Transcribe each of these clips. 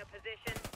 A position.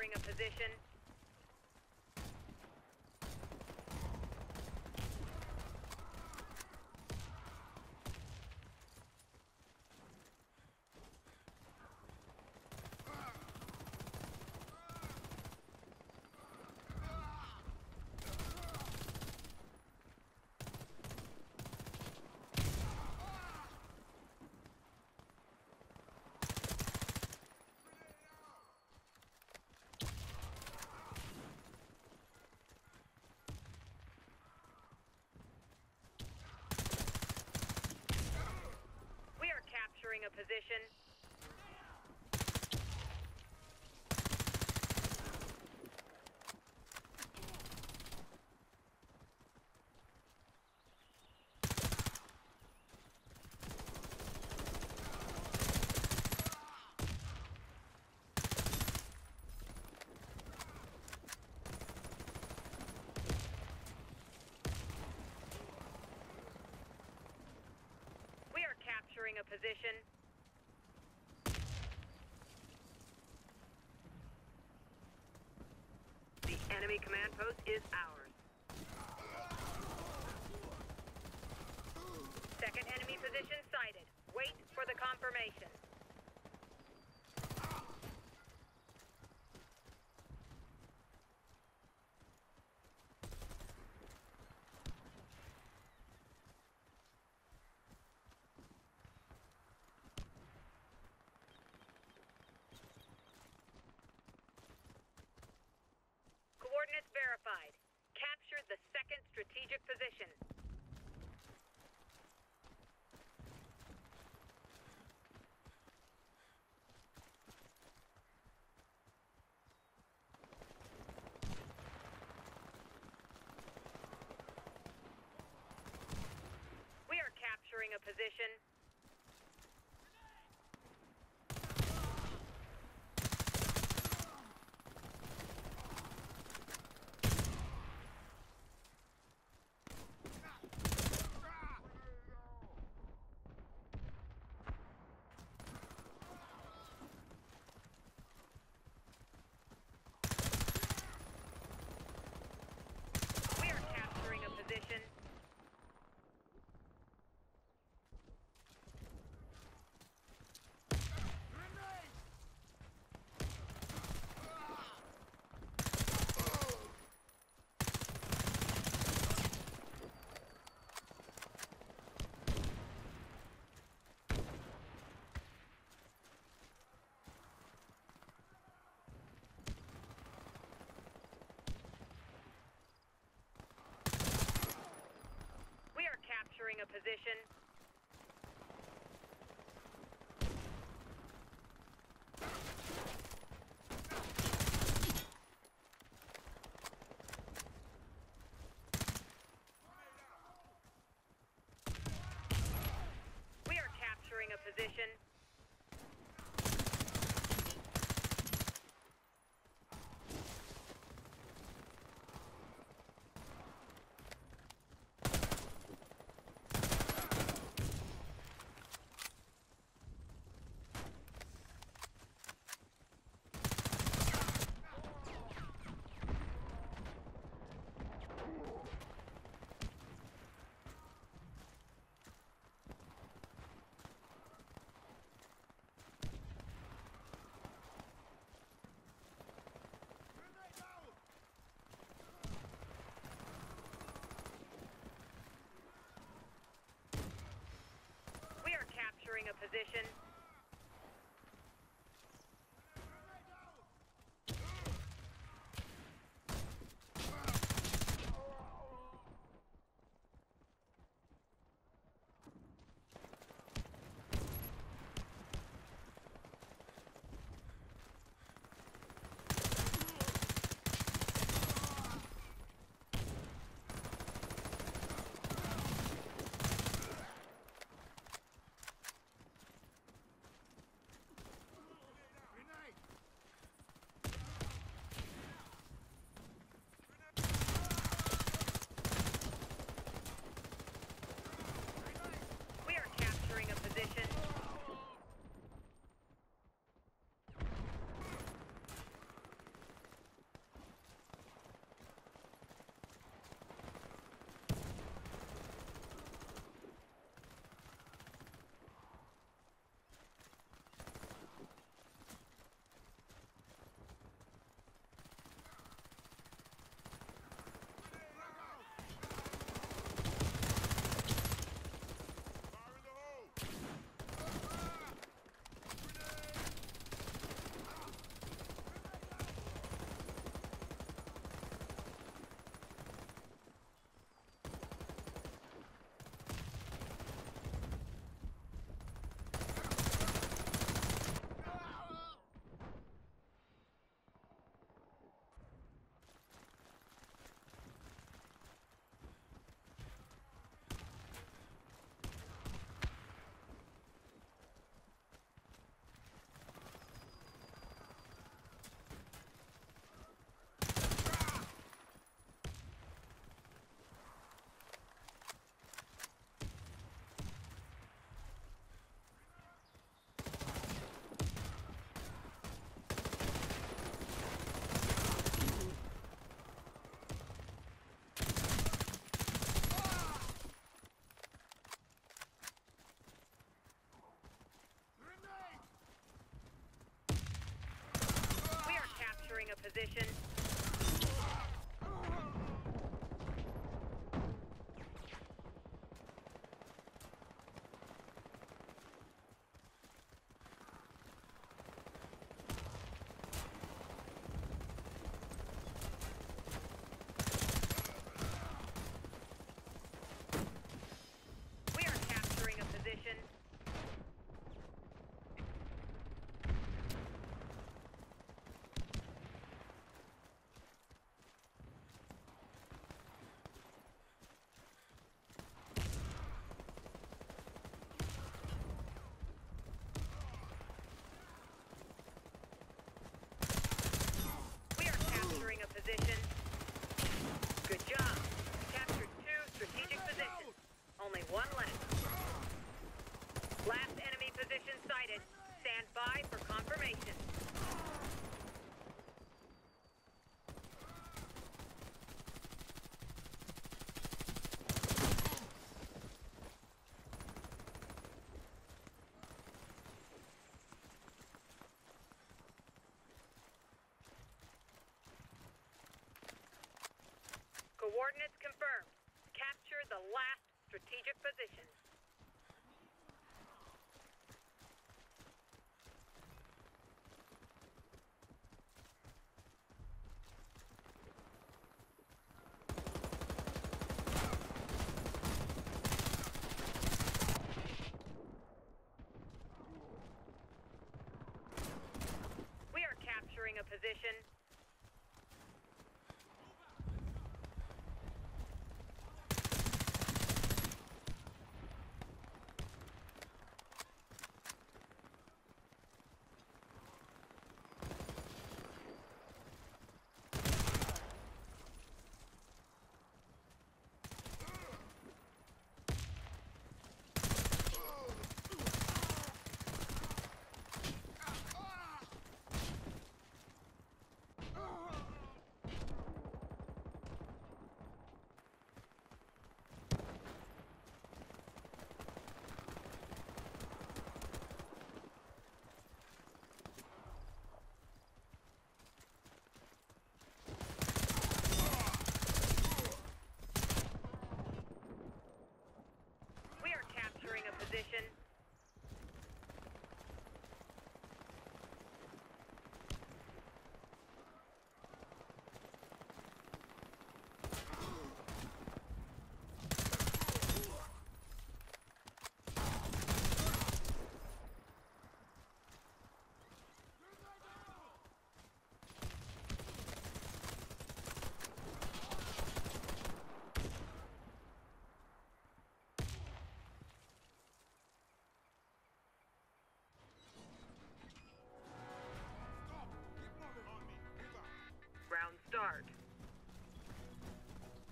Capturing a position. Position. We are capturing a position. The enemy command post is ours. Second enemy position sighted. Wait for the confirmation. Coordinates verified. Captured the second strategic position. We are capturing a position. We are capturing a position. We are capturing a position. position. position. Coordinates confirmed.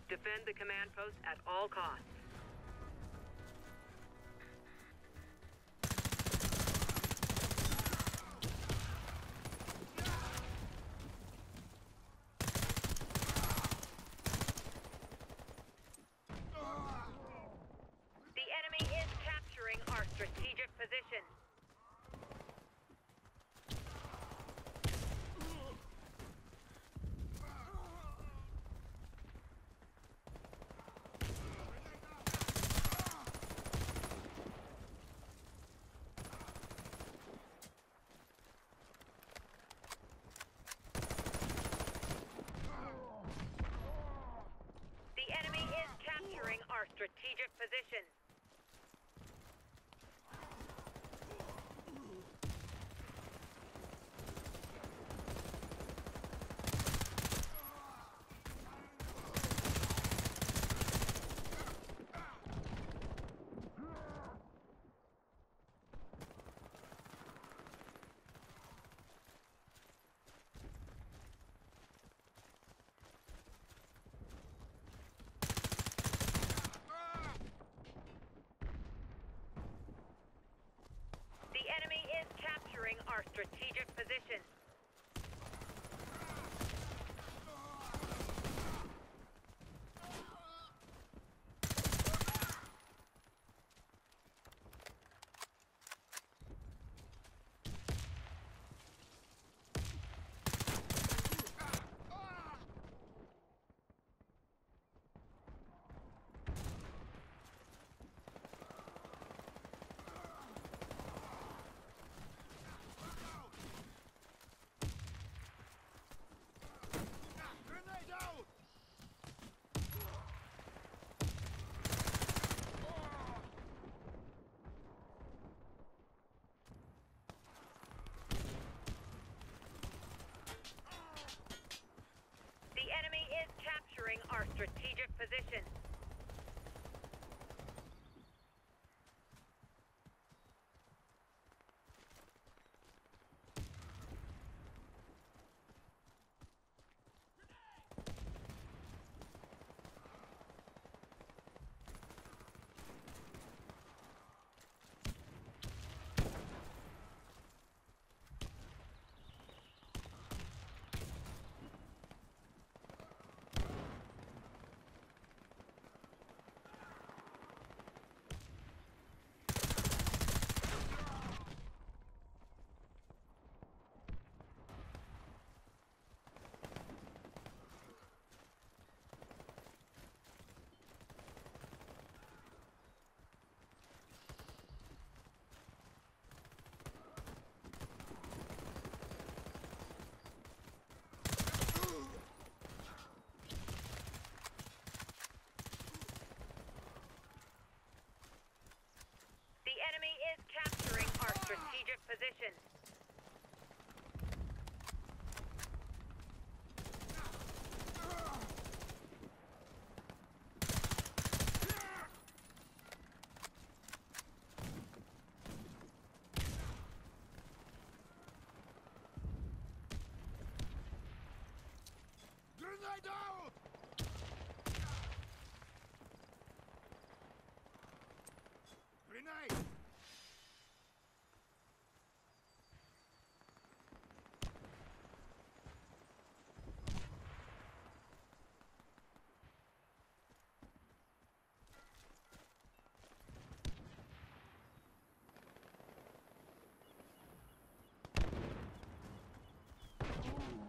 Defend the command post at all costs. position. our strategic position. position. Enemy is capturing our strategic position. Ooh.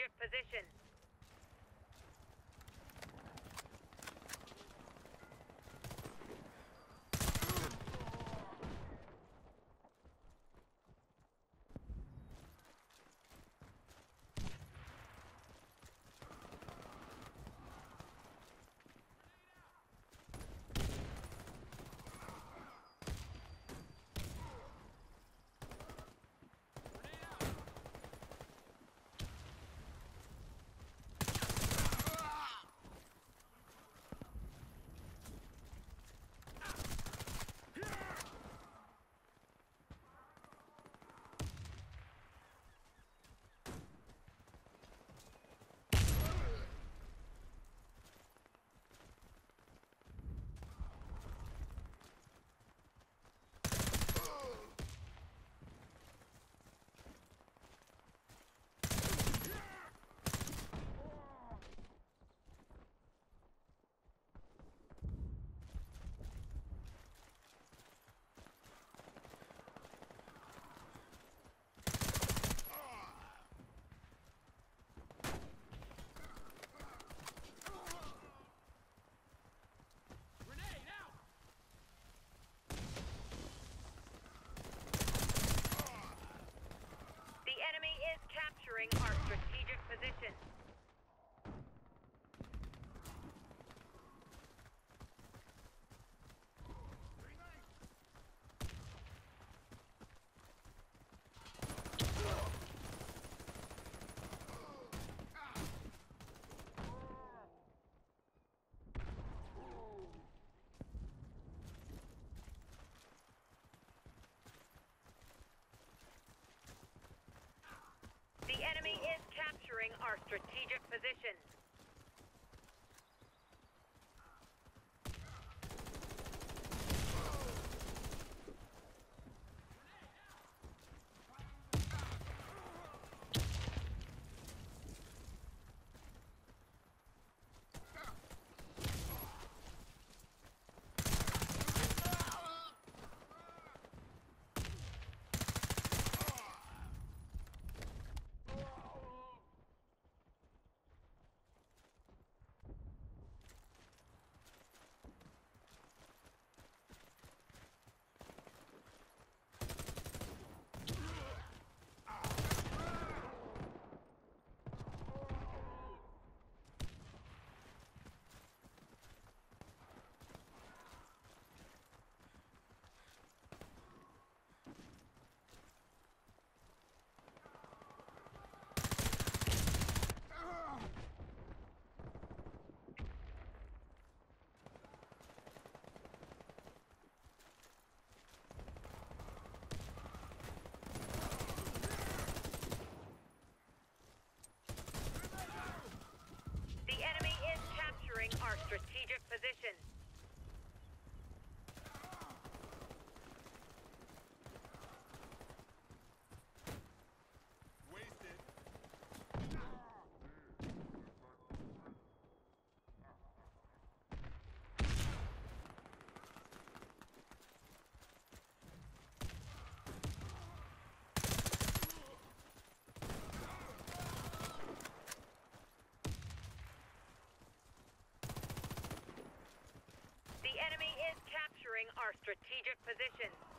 Strategic position. Grenade out! The enemy is capturing our strategic position. The enemy is capturing our strategic position. Strategic position.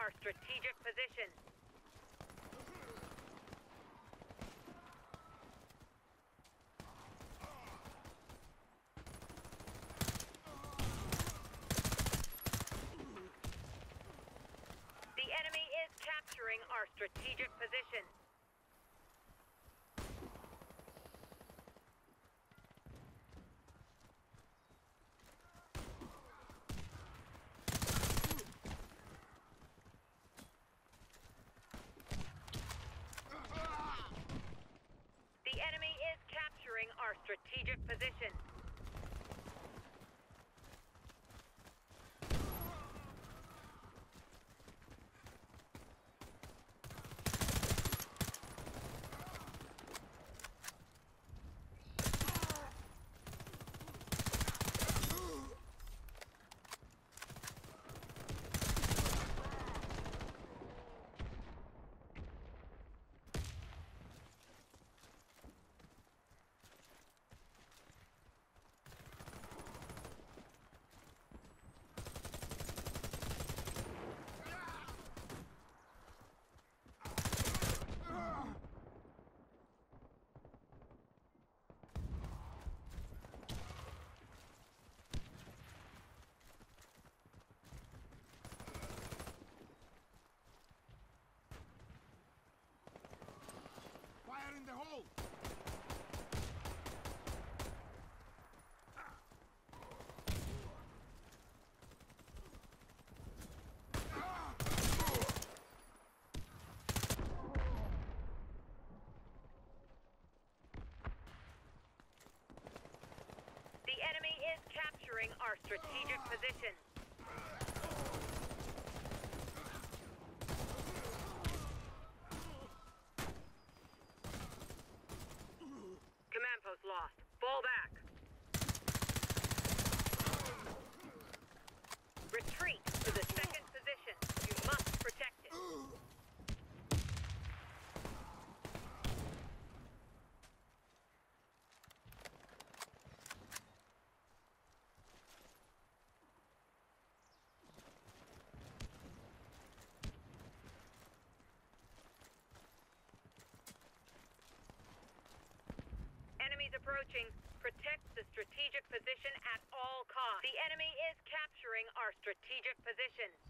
Our strategic position. The enemy is capturing our strategic position. The enemy is capturing our strategic position. The hole! The enemy is capturing our strategic position. Switching. Protect the strategic position at all costs. The enemy is capturing our strategic position.